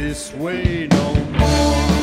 this way no more.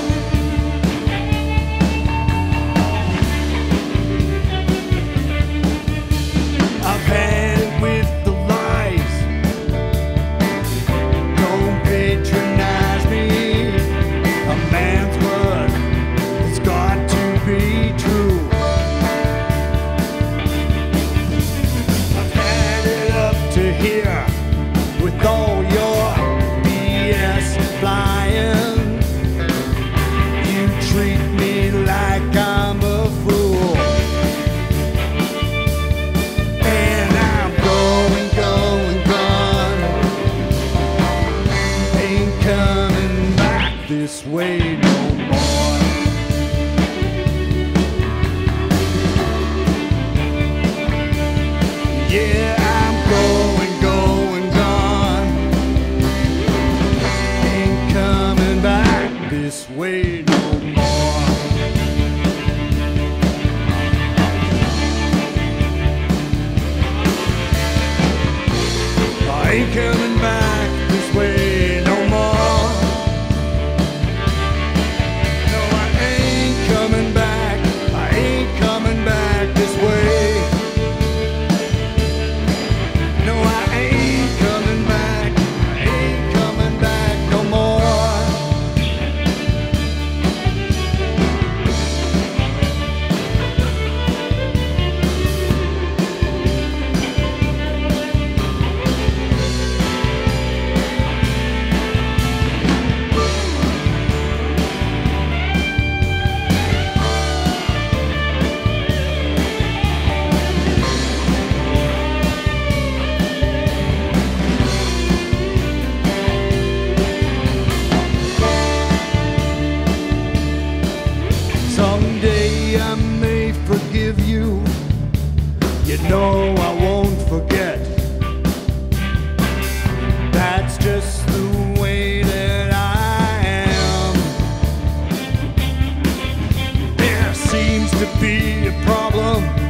seems to be a problem.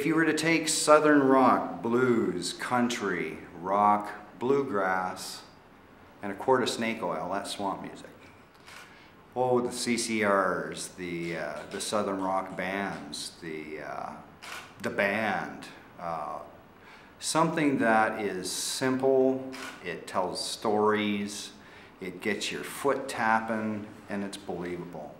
If you were to take Southern rock, blues, country, rock, bluegrass, and a quart of snake oil, that's swamp music. Oh, the CCRs, the, uh, the Southern rock bands, the, uh, the band. Uh, something that is simple, it tells stories, it gets your foot tapping, and it's believable.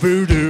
voodoo.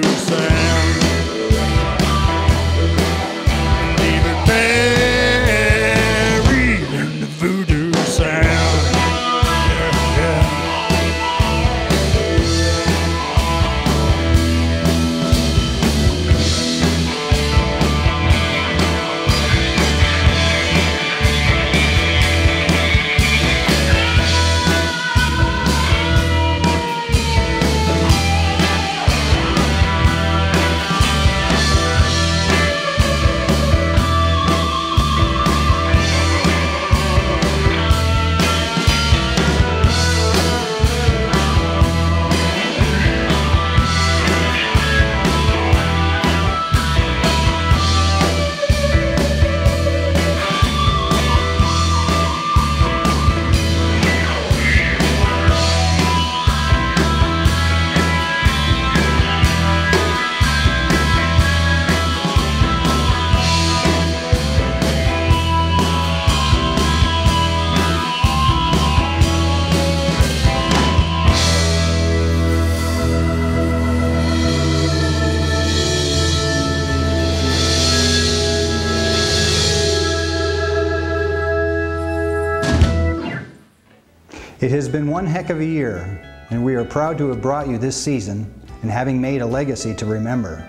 It has been one heck of a year, and we are proud to have brought you this season and having made a legacy to remember.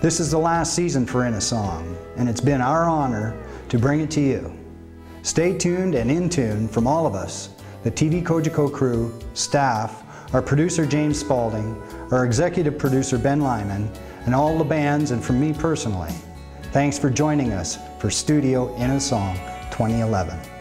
This is the last season for In a Song, and it's been our honor to bring it to you. Stay tuned and in tune from all of us, the TV Cogeco crew, staff, our producer James Spalding, our executive producer Ben Lyman, and all the bands and from me personally. Thanks for joining us for Studio In a Song 2011.